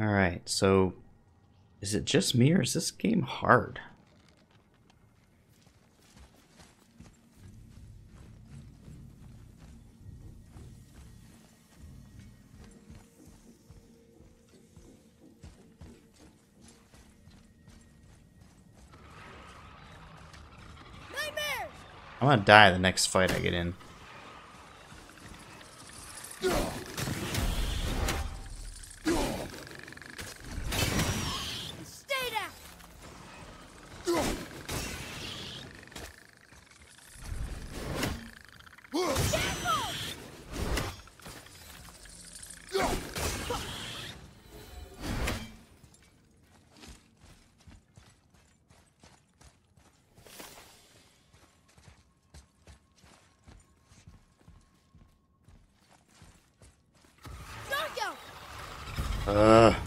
Alright, so is it just me or is this game hard? Nightmares! I'm gonna die the next fight I get in. Ugh.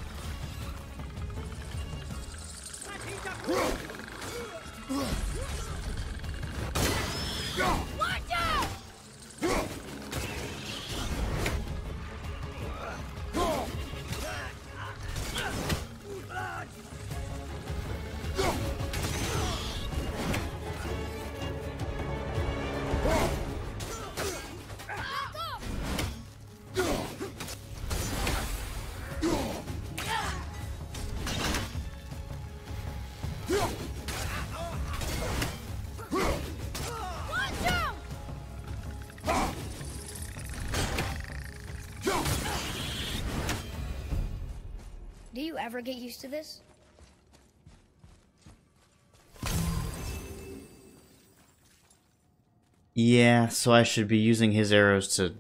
Ever get used to this? Yeah, so I should be using his arrows to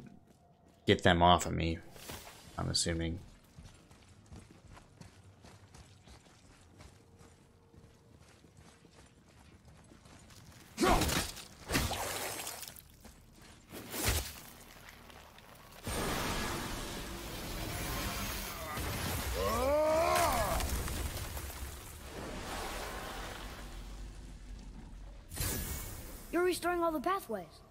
get them off of me. I'm assuming. You're restoring all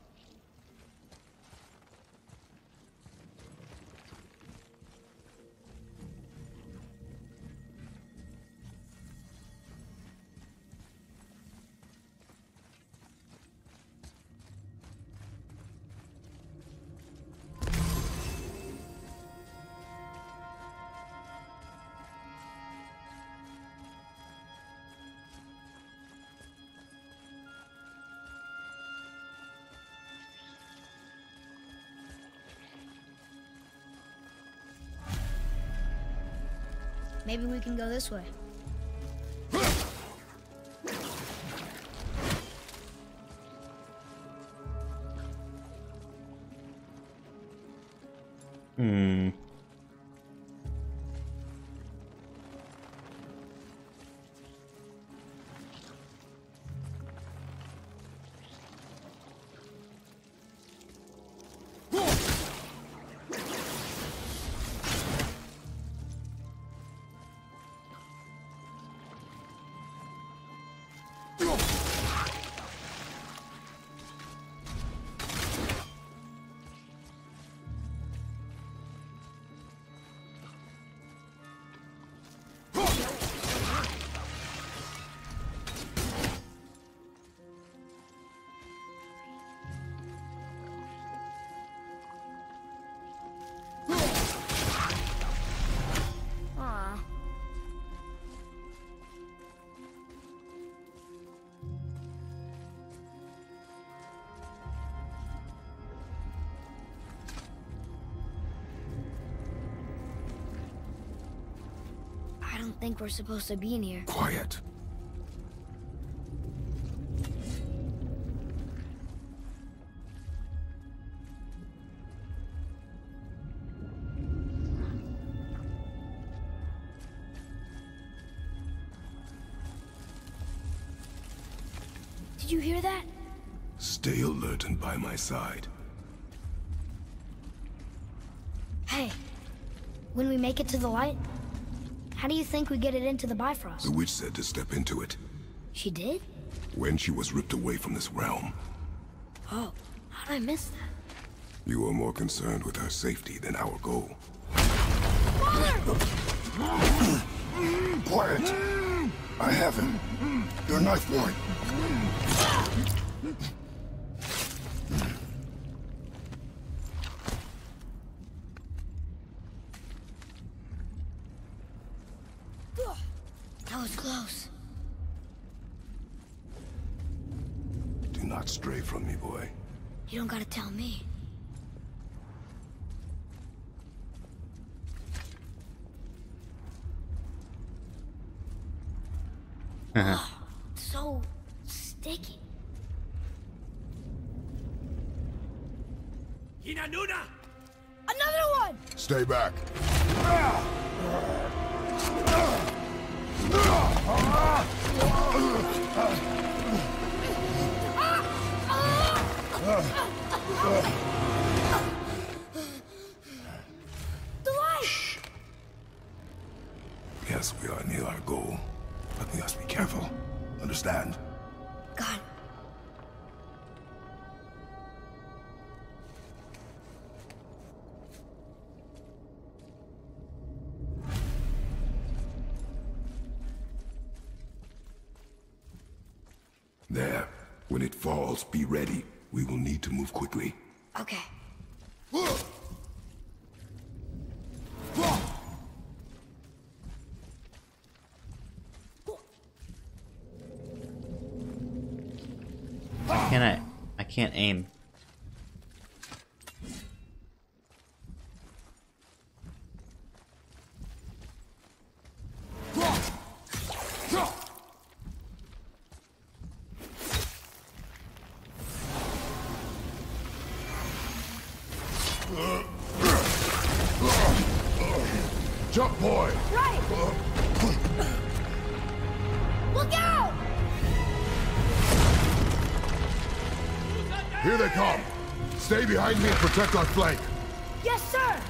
Maybe we can go this way. Don't think we're supposed to be in here. Quiet. Did you hear that? Stay alert and by my side. Hey, when we make it to the light, how do you think we get it into the Bifrost? The witch said to step into it She did? when she was ripped away from this realm. Oh, how'd I miss that? You are more concerned with her safety than our goal. Father! Quiet. I have him. Your knife boy. Understand? God. There. When it falls, be ready. We will need to move quickly. Okay. Can I? I can't aim. Here they come. Stay behind me and protect our flank. Yes, sir!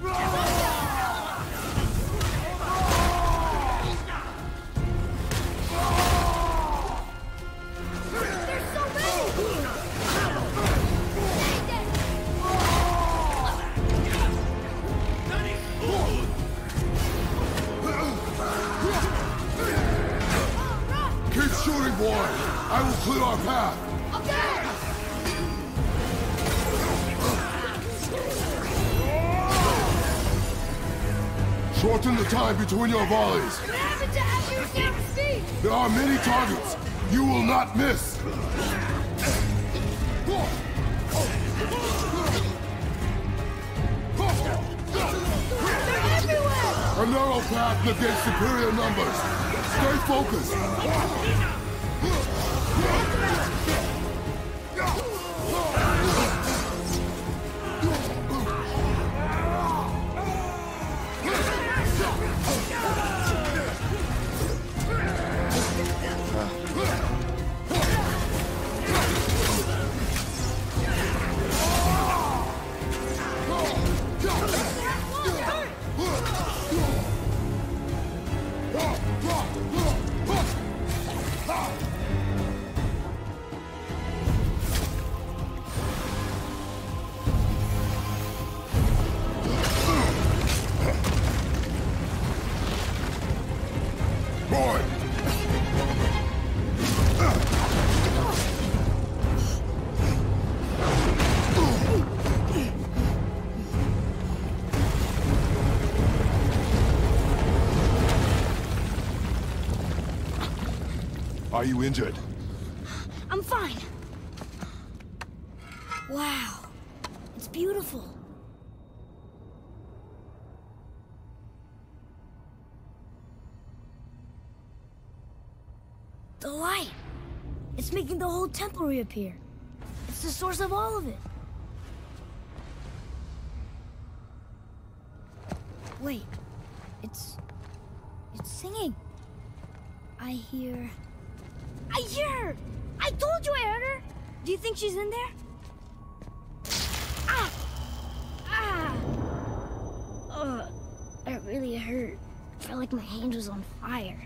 There's I will clear our path. Okay! Shorten the time between your volleys. There are many targets. You will not miss. A narrow path negates superior numbers. Stay focused. Boy, are you injured? I'm fine. Wow. It's beautiful. The light. It's making the whole temple reappear. It's the source of all of it. Wait. It's... It's singing. I hear... I hear her! I told you I heard her! Do you think she's in there? Ah! Ah! Ugh, that really hurt. I felt like my hand was on fire.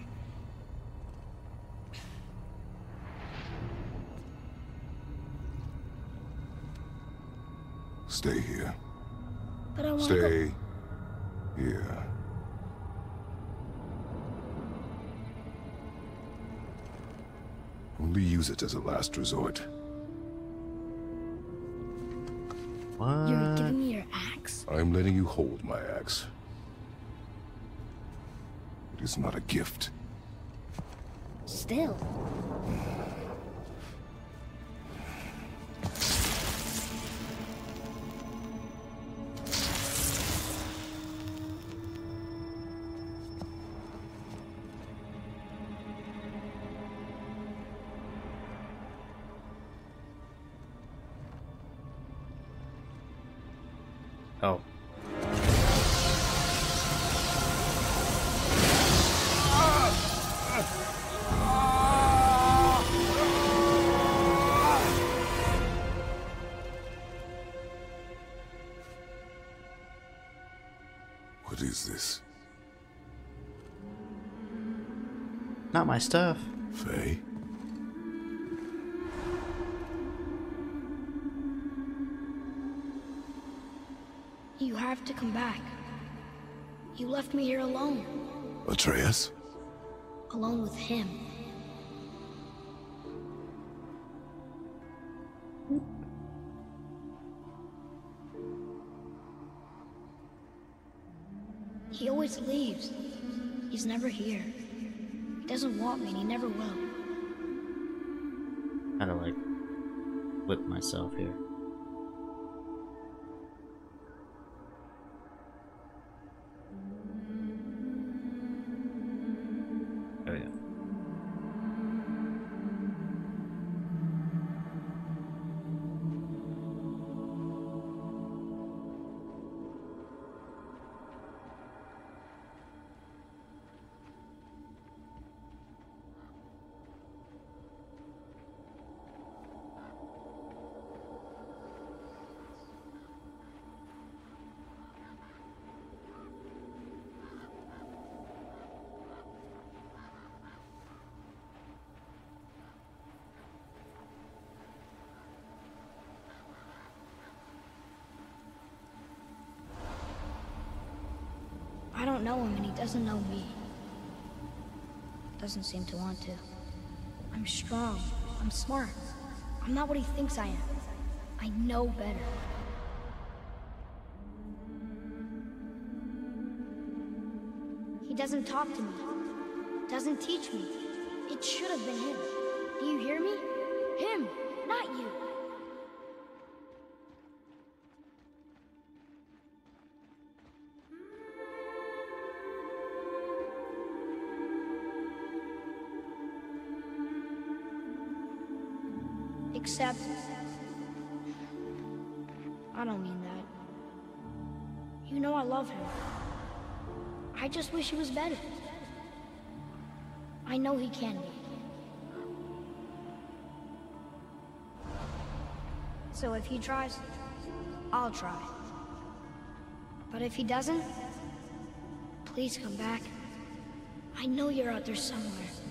Stay here. But I want to go. Stay here. Only use it as a last resort. What? You're giving me your axe? I'm letting you hold my axe. It is not a gift. Still. My stuff. Faye? You have to come back. You left me here alone. Atreus? Alone with him. He always leaves. He's never here. Doesn't want me and he never will. To like flip myself here. I don't know him and he doesn't know me. Doesn't seem to want to. I'm strong. I'm smart. I'm not what he thinks I am. I know better. He doesn't talk to me. Doesn't teach me. It should have been him. Do you hear me? You know I love him. I just wish he was better. I know he can be. So if he tries, I'll try. But if he doesn't, please come back. I know you're out there somewhere.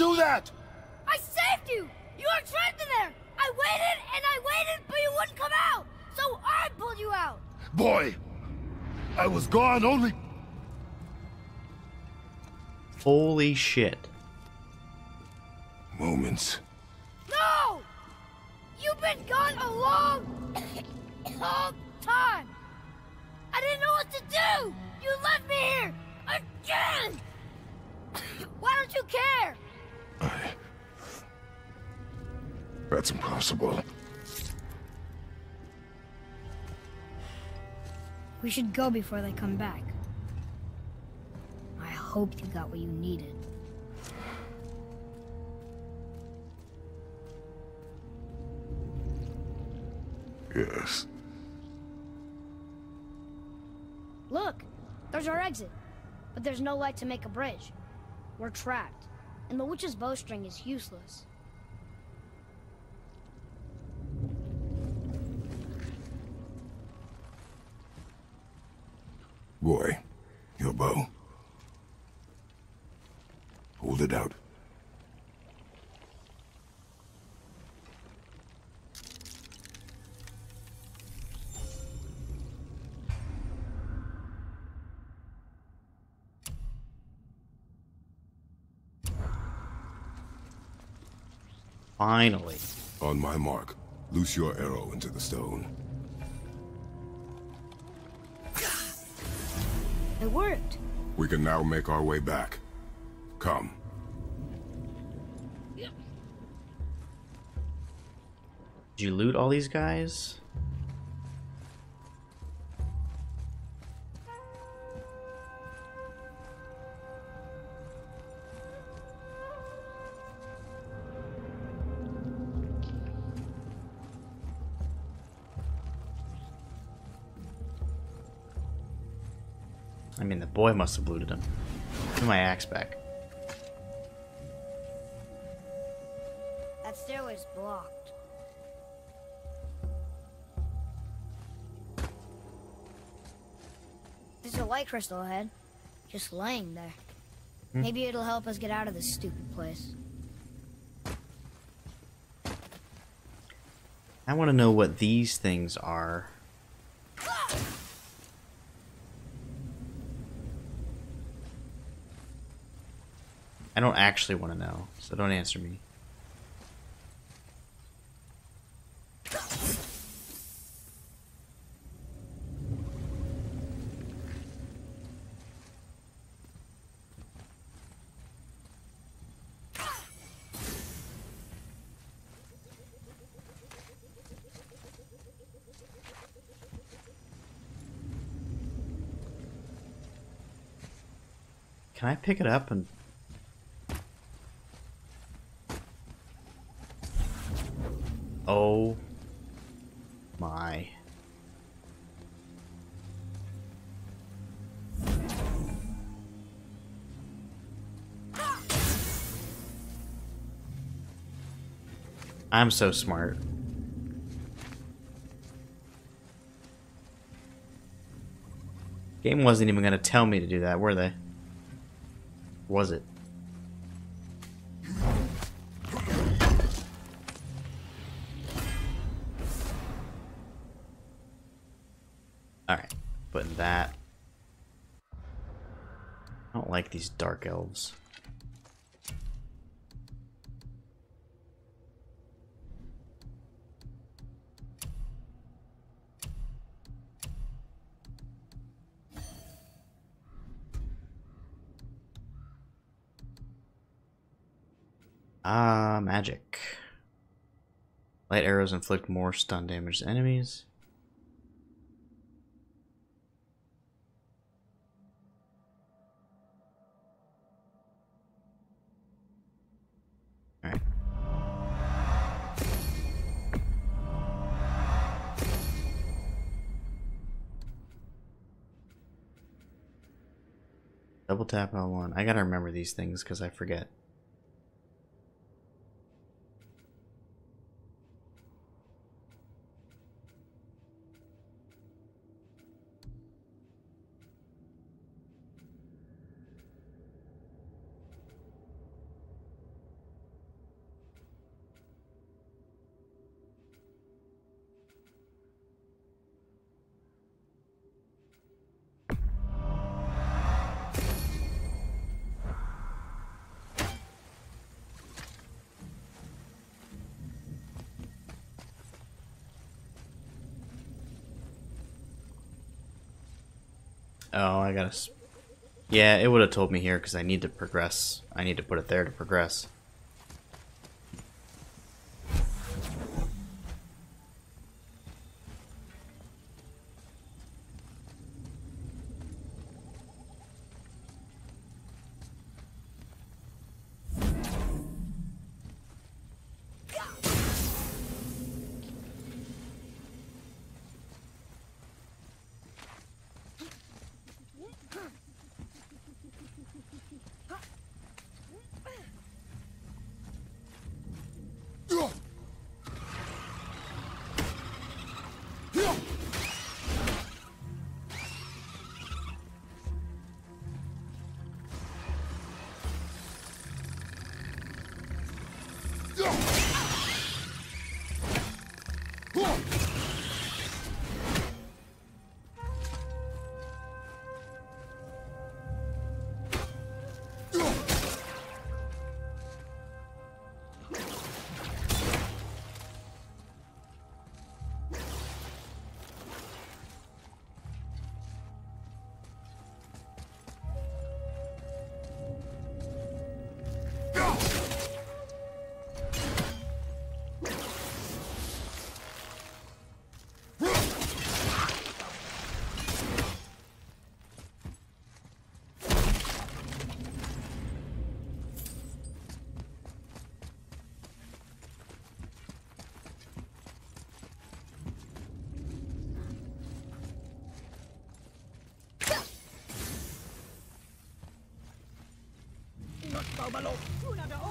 Do that? I saved you! You were trapped in there! I waited and I waited, but you wouldn't come out! So I pulled you out! Boy, I was gone only... Holy shit. Moments. No! You've been gone a long, long time! I didn't know what to do! You left me here! Again! Why don't you care? I... That's impossible. We should go before they come back. I hope you got what you needed. Yes. Look, there's our exit. But there's no light to make a bridge. We're trapped and the witch's bowstring is useless. Boy, your bow. Hold it out. Finally. On my mark, loose your arrow into the stone. It worked. We can now make our way back. Come. Did you loot all these guys? I mean, the boy must have looted him. Give my axe back. That stairway's blocked. There's a light crystal ahead, just laying there. Hmm. Maybe it'll help us get out of this stupid place. I want to know what these things are. I don't actually want to know, so don't answer me. Can I pick it up and Oh my. I'm so smart. Game wasn't even going to tell me to do that, were they? Was it? These dark elves. Ah, magic. Light arrows inflict more stun damage to enemies. Tap L1. I gotta remember these things because I forget. Oh, I gotta. Yeah, it would have told me here because I need to progress. I need to put it there to progress. Go! Finally!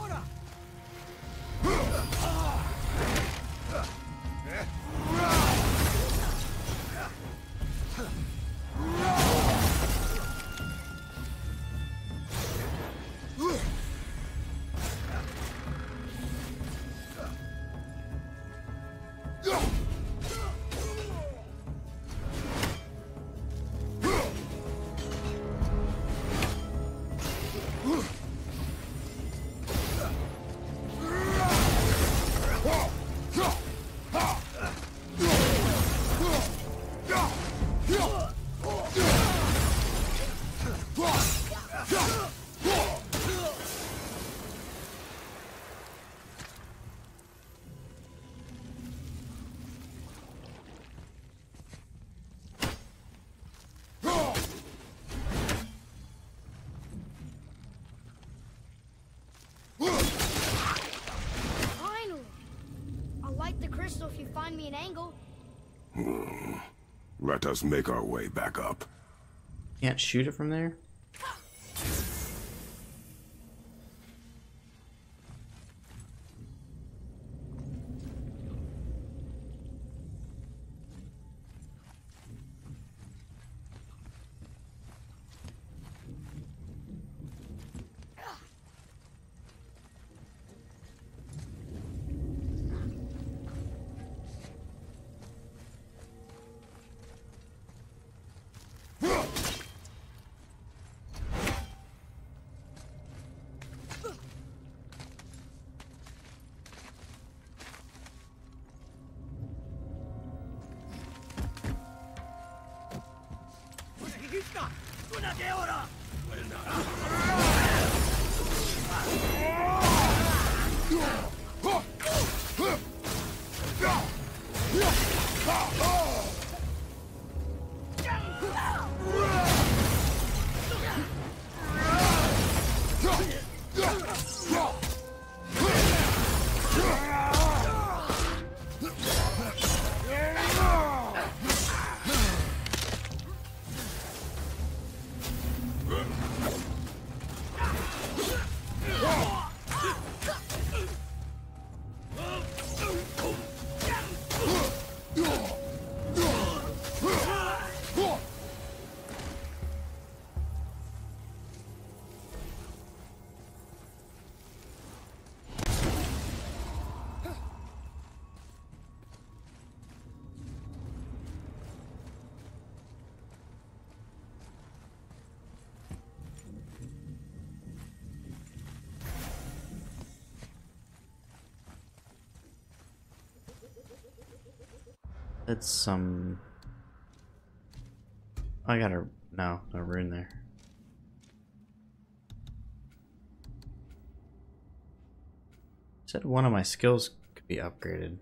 Find me an angle. Hmm. Let us make our way back up. Can't shoot it from there? That's some. I got a no, no rune there. Said one of my skills could be upgraded.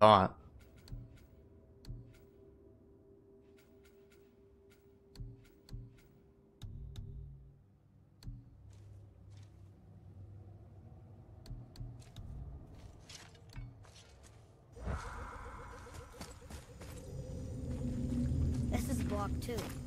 Thought. Block two.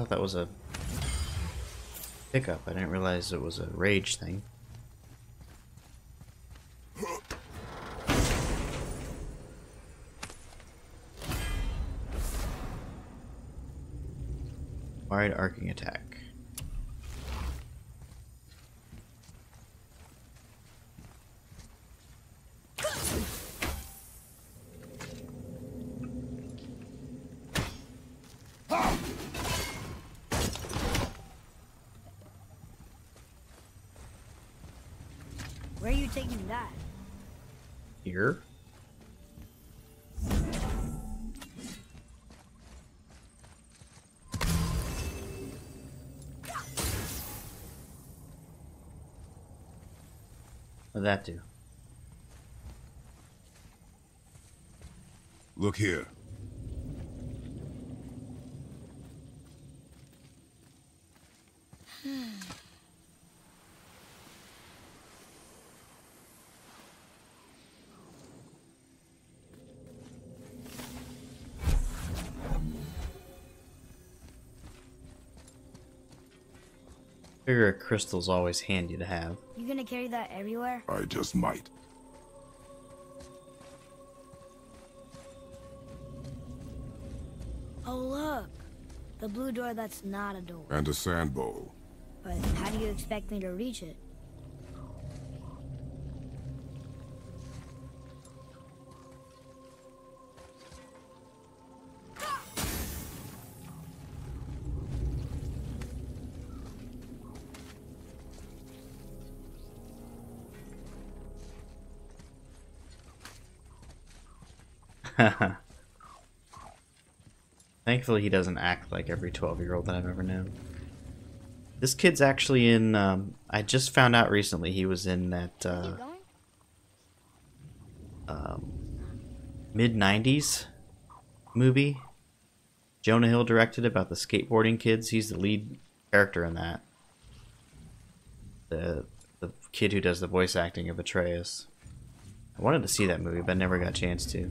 Thought that was a pickup. I didn't realize it was a rage thing. Wide arcing attack. Where are you taking that? Here? What'd that do? Look here. Figure a crystal's always handy to have. You gonna carry that everywhere? I just might. Oh look, the blue door that's not a door. And a sand bowl. But how do you expect me to reach it? Thankfully, he doesn't act like every 12 year old that I've ever known. This kid's actually in. Um, I just found out recently he was in that uh, um, mid 90s movie. Jonah Hill directed about the skateboarding kids. He's the lead character in that. The the kid who does the voice acting of Atreus. I wanted to see that movie, but never got a chance to.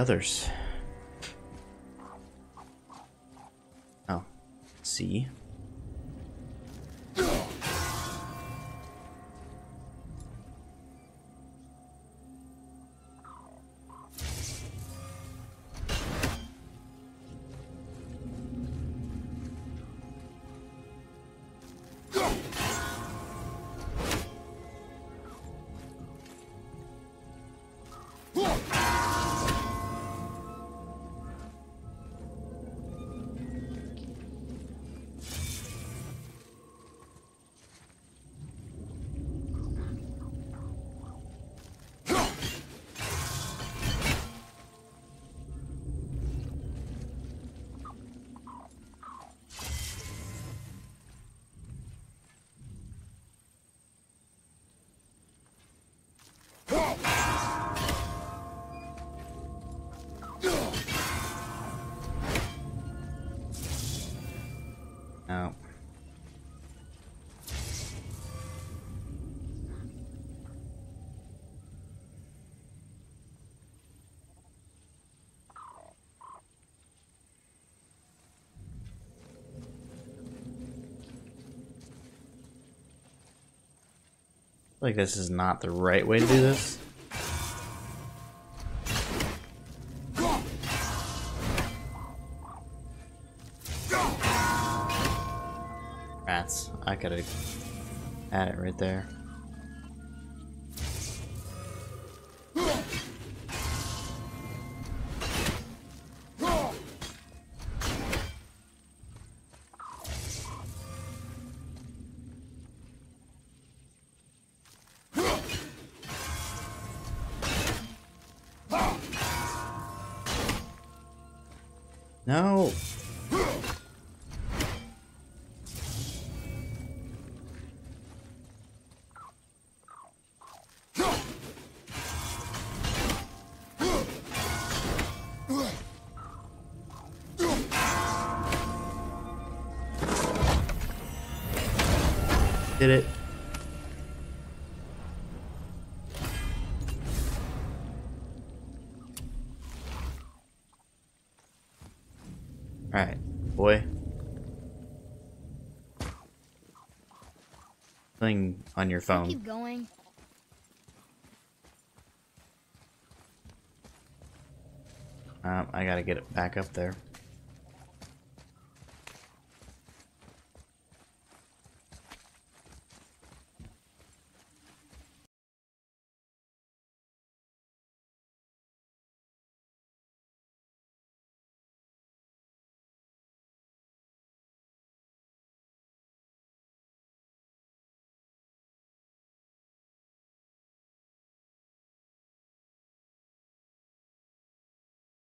Others? Oh, see. Like this is not the right way to do this. Rats. I at it. At it right there. Did it. Alright, boy. Something on your phone. Keep going. I gotta get it back up there.